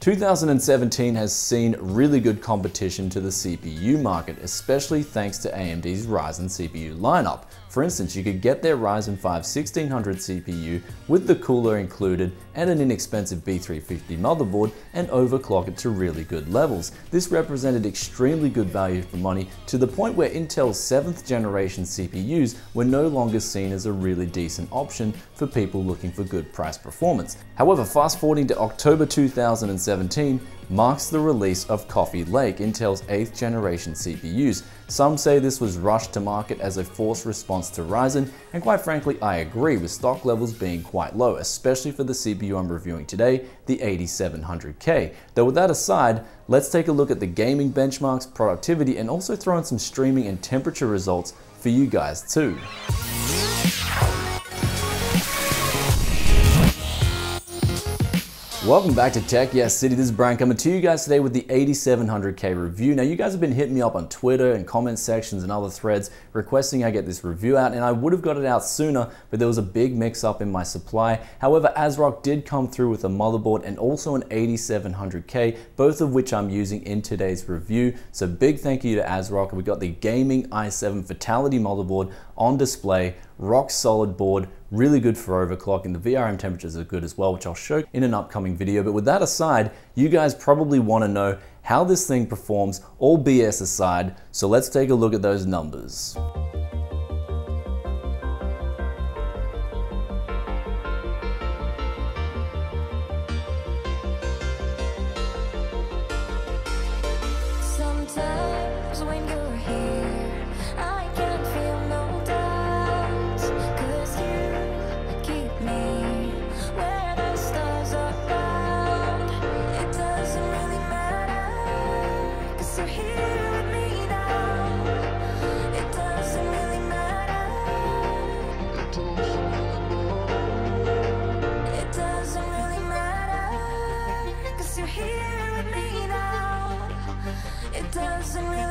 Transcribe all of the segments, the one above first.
2017 has seen really good competition to the CPU market, especially thanks to AMD's Ryzen CPU lineup. For instance, you could get their Ryzen 5 1600 CPU with the cooler included and an inexpensive B350 motherboard and overclock it to really good levels. This represented extremely good value for money to the point where Intel's 7th generation CPUs were no longer seen as a really decent option for people looking for good price performance. However, fast forwarding to October 2017, marks the release of Coffee Lake, Intel's 8th generation CPUs. Some say this was rushed to market as a forced response to Ryzen, and quite frankly I agree with stock levels being quite low, especially for the CPU I'm reviewing today, the 8700K. Though with that aside, let's take a look at the gaming benchmarks, productivity, and also throw in some streaming and temperature results for you guys too. Welcome back to Tech Yes City. This is Bryan coming to you guys today with the 8700K review. Now, you guys have been hitting me up on Twitter and comment sections and other threads requesting I get this review out, and I would have got it out sooner, but there was a big mix up in my supply. However, ASRock did come through with a motherboard and also an 8700K, both of which I'm using in today's review. So, big thank you to ASRock. We got the gaming i7 Fatal1ty motherboard on display, rock solid board, really good for overclocking. The VRM temperatures are good as well, which I'll show in an upcoming video. But with that aside, you guys probably want to know how this thing performs, all BS aside. So let's take a look at those numbers. doesn't really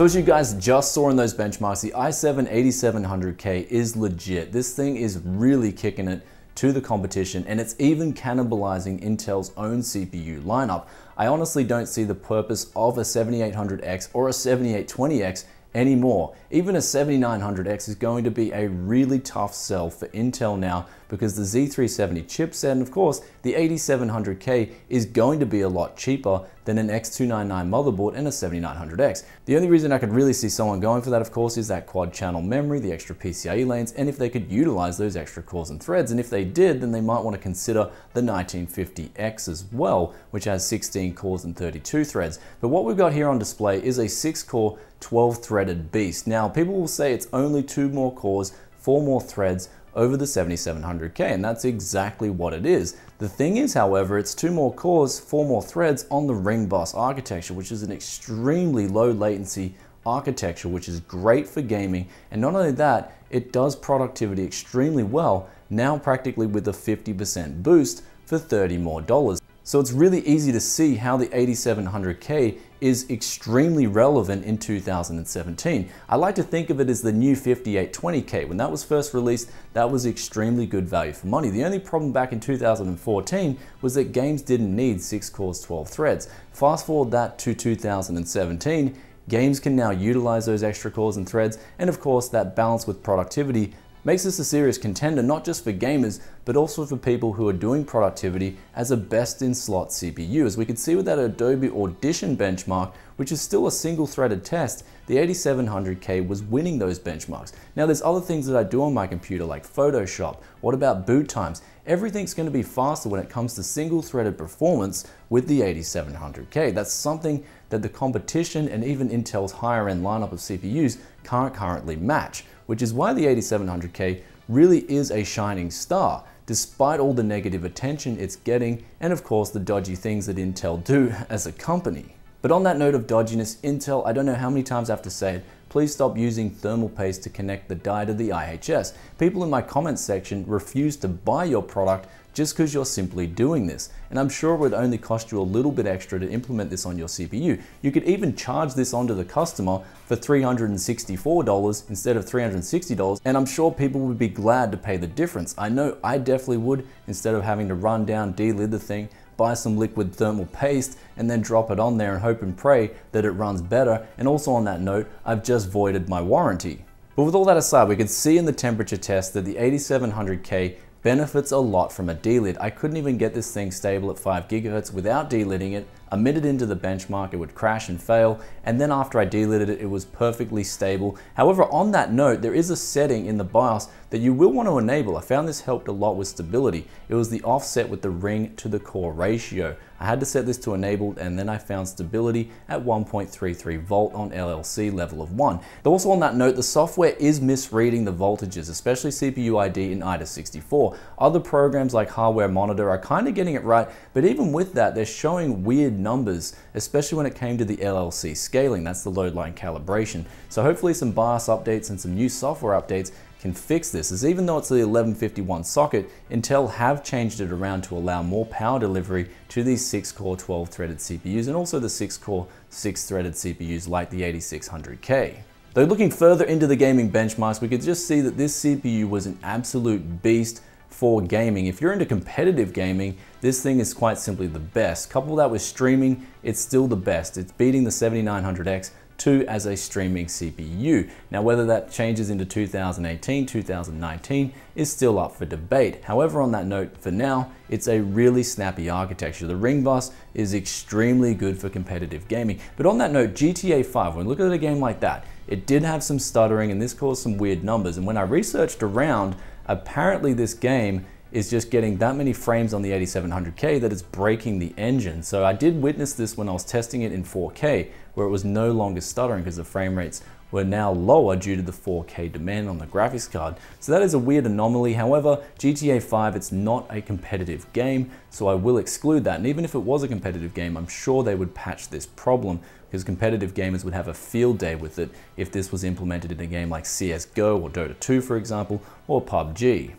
So as you guys just saw in those benchmarks, the i7 8700K is legit. This thing is really kicking it to the competition and it's even cannibalizing Intel's own CPU lineup. I honestly don't see the purpose of a 7800X or a 7820X anymore. Even a 7900X is going to be a really tough sell for Intel now because the Z370 chipset and of course the 8700K is going to be a lot cheaper than an X299 motherboard and a 7900X. The only reason I could really see someone going for that of course is that quad channel memory, the extra PCIe lanes, and if they could utilize those extra cores and threads. And if they did, then they might want to consider the 1950X as well, which has 16 cores and 32 threads. But what we've got here on display is a 6 core 12 threaded beast. Now people will say it's only two more cores, four more threads, over the 7700K, and that's exactly what it is. The thing is, however, it's two more cores, four more threads on the Ring Bus architecture, which is an extremely low latency architecture, which is great for gaming. And not only that, it does productivity extremely well, now practically with a 50% boost for 30 more dollars. So it's really easy to see how the 8700K is extremely relevant in 2017. I like to think of it as the new 5820K. When that was first released, that was extremely good value for money. The only problem back in 2014 was that games didn't need 6 cores, 12 threads. Fast forward that to 2017, games can now utilize those extra cores and threads, and of course that balance with productivity Makes this a serious contender not just for gamers, but also for people who are doing productivity as a best in slot CPU. As we can see with that Adobe Audition benchmark, which is still a single threaded test, the 8700K was winning those benchmarks. Now there's other things that I do on my computer like Photoshop. What about boot times? Everything's going to be faster when it comes to single threaded performance with the 8700K. That's something that the competition and even Intel's higher end lineup of CPUs can't currently match which is why the 8700K really is a shining star, despite all the negative attention it's getting and of course the dodgy things that Intel do as a company. But on that note of dodginess, Intel, I don't know how many times I have to say it, please stop using thermal paste to connect the die to the IHS. People in my comments section refuse to buy your product just because you're simply doing this. And I'm sure it would only cost you a little bit extra to implement this on your CPU. You could even charge this onto the customer for $364 instead of $360, and I'm sure people would be glad to pay the difference. I know I definitely would instead of having to run down, delid the thing, buy some liquid thermal paste and then drop it on there and hope and pray that it runs better. And also on that note, I've just voided my warranty. But with all that aside, we can see in the temperature test that the 8700K benefits a lot from a delid. I couldn't even get this thing stable at 5 gigahertz without delidding it. A minute into the benchmark, it would crash and fail, and then after I delidded it, it was perfectly stable. However, on that note, there is a setting in the BIOS that you will want to enable. I found this helped a lot with stability. It was the offset with the ring to the core ratio. I had to set this to enabled and then I found stability at 1.33 volt on LLC level of 1. But also on that note, the software is misreading the voltages, especially CPU ID in AIDA64. Other programs like Hardware Monitor are kind of getting it right, but even with that, they're showing weird numbers, especially when it came to the LLC scaling. That's the load line calibration. So hopefully some BIOS updates and some new software updates can fix this, as even though it's the 1151 socket, Intel have changed it around to allow more power delivery to these 6-core 12-threaded CPUs and also the 6-core 6-threaded CPUs like the 8600K. Though looking further into the gaming benchmarks, we could just see that this CPU was an absolute beast for gaming. If you're into competitive gaming, this thing is quite simply the best. Couple that with streaming, it's still the best. It's beating the 7900X to as a streaming CPU. Now whether that changes into 2018, 2019 is still up for debate. However, on that note, for now, it's a really snappy architecture. The Ring Bus is extremely good for competitive gaming. But on that note, GTA 5, when we look at a game like that, it did have some stuttering and this caused some weird numbers. And when I researched around, apparently this game is just getting that many frames on the 8700K that it's breaking the engine. So I did witness this when I was testing it in 4K, where it was no longer stuttering because the frame rates were now lower due to the 4K demand on the graphics card. So that is a weird anomaly. However, GTA 5, it's not a competitive game, so I will exclude that. And even if it was a competitive game, I'm sure they would patch this problem because competitive gamers would have a field day with it if this was implemented in a game like CSGO or Dota 2, for example, or PUBG.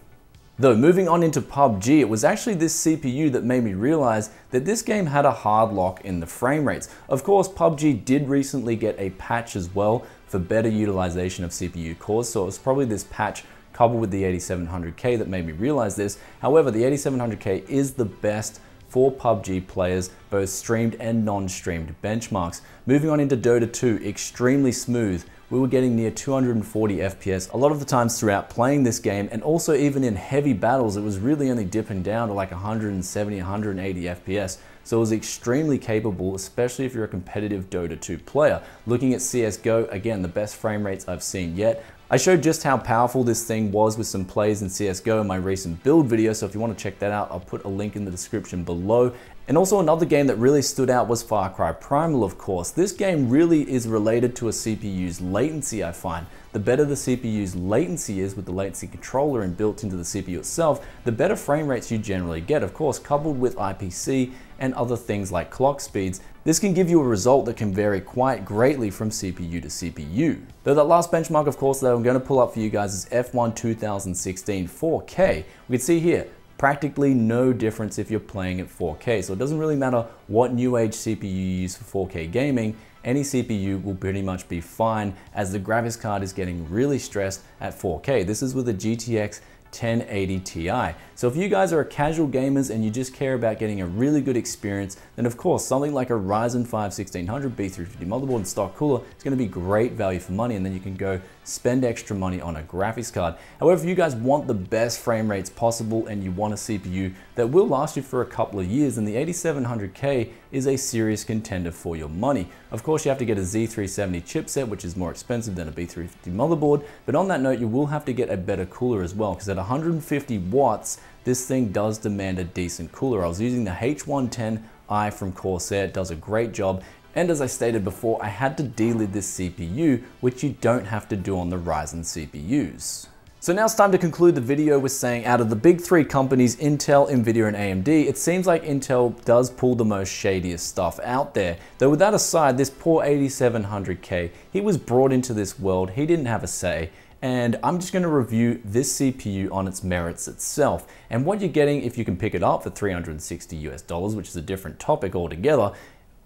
Though moving on into PUBG, it was actually this CPU that made me realize that this game had a hard lock in the frame rates. Of course, PUBG did recently get a patch as well for better utilization of CPU cores, so it was probably this patch coupled with the 8700K that made me realize this. However, the 8700K is the best for PUBG players, both streamed and non-streamed benchmarks. Moving on into Dota 2, extremely smooth we were getting near 240 FPS a lot of the times throughout playing this game and also even in heavy battles it was really only dipping down to like 170 180 FPS so it was extremely capable especially if you're a competitive Dota 2 player. Looking at CSGO again the best frame rates I've seen yet I showed just how powerful this thing was with some plays in CSGO in my recent build video, so if you want to check that out, I'll put a link in the description below. And also another game that really stood out was Far Cry Primal, of course. This game really is related to a CPU's latency, I find. The better the CPU's latency is with the latency controller and built into the CPU itself, the better frame rates you generally get. Of course, coupled with IPC and other things like clock speeds, this can give you a result that can vary quite greatly from CPU to CPU. Though that last benchmark, of course, that I'm going to pull up for you guys is F1 2016 4K. We can see here, practically no difference if you're playing at 4K. So it doesn't really matter what new age CPU you use for 4K gaming, any CPU will pretty much be fine as the graphics card is getting really stressed at 4K. This is with a GTX 1080 Ti. So if you guys are casual gamers and you just care about getting a really good experience, then of course something like a Ryzen 5 1600 B350 motherboard and stock cooler is going to be great value for money and then you can go spend extra money on a graphics card. However, if you guys want the best frame rates possible and you want a CPU that will last you for a couple of years, then the 8700K is a serious contender for your money. Of course, you have to get a Z370 chipset, which is more expensive than a B350 motherboard, but on that note, you will have to get a better cooler as well, because at 150 watts, this thing does demand a decent cooler. I was using the H110i from Corsair, it does a great job, and as I stated before, I had to delid this CPU, which you don't have to do on the Ryzen CPUs. So now it's time to conclude the video with saying out of the big three companies, Intel, Nvidia, and AMD, it seems like Intel does pull the most shadiest stuff out there. Though with that aside, this poor 8700K, he was brought into this world, he didn't have a say, and I'm just gonna review this CPU on its merits itself. And what you're getting if you can pick it up for 360 US dollars, which is a different topic altogether,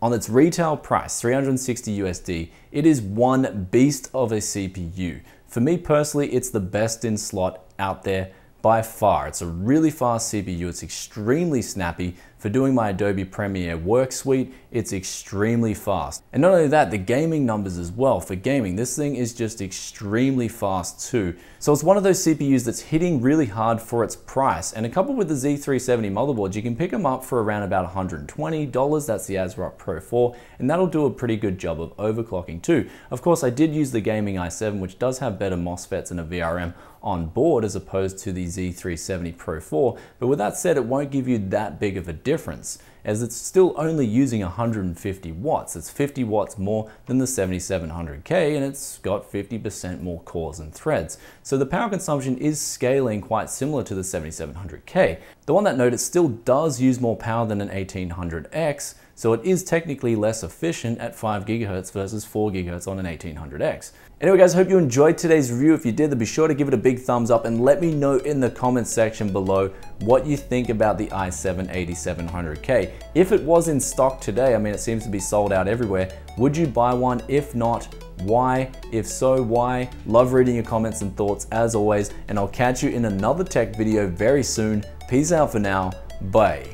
on its retail price, 360 USD, it is one beast of a CPU. For me personally, it's the best in slot out there by far. It's a really fast CPU, it's extremely snappy. For doing my Adobe Premiere work suite, it's extremely fast. And not only that, the gaming numbers as well. For gaming, this thing is just extremely fast too. So it's one of those CPUs that's hitting really hard for its price. And coupled with the Z370 motherboards, you can pick them up for around about $120. That's the ASRock Pro 4, and that'll do a pretty good job of overclocking too. Of course, I did use the gaming i7, which does have better MOSFETs and a VRM on board as opposed to the Z370 Pro 4. But with that said, it won't give you that big of a difference as it's still only using 150 watts. It's 50 watts more than the 7700K and it's got 50% more cores and threads. So the power consumption is scaling quite similar to the 7700K. Though on that note, it still does use more power than an 1800X, so it is technically less efficient at 5 GHz versus 4 GHz on an 1800X. Anyway guys, hope you enjoyed today's review. If you did, then be sure to give it a big thumbs up and let me know in the comments section below what you think about the i7-8700K. If it was in stock today, I mean it seems to be sold out everywhere, would you buy one? If not, why? If so, why? Love reading your comments and thoughts as always, and I'll catch you in another tech video very soon. Peace out for now. Bye.